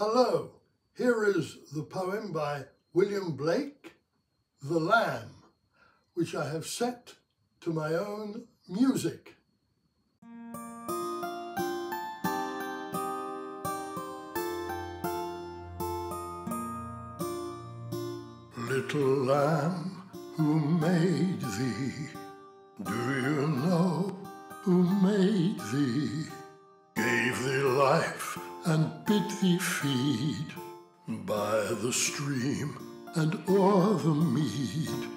Hello, here is the poem by William Blake, The Lamb, which I have set to my own music. Little lamb who made thee, do you know who made thee? Gave thee life and bid thee feed by the stream and o'er the mead.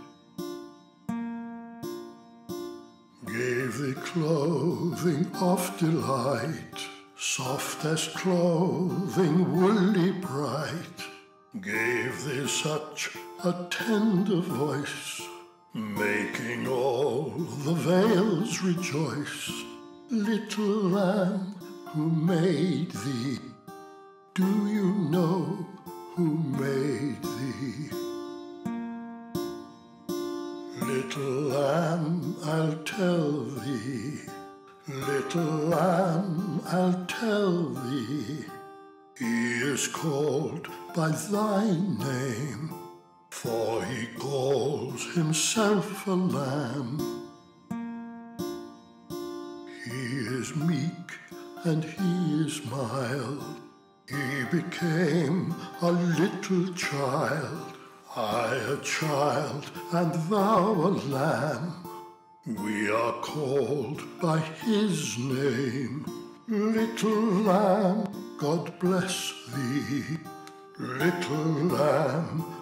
Gave thee clothing of delight, soft as clothing woolly bright. Gave thee such a tender voice, making all the vales rejoice. Little lamb who made thee, do you know who made thee? Little lamb, I'll tell thee, little lamb, I'll tell thee, he is called by thy name, for he calls himself a lamb. He is meek and he is mild. He became a little child, I a child and thou a lamb. We are called by his name. Little lamb, God bless thee. Little lamb.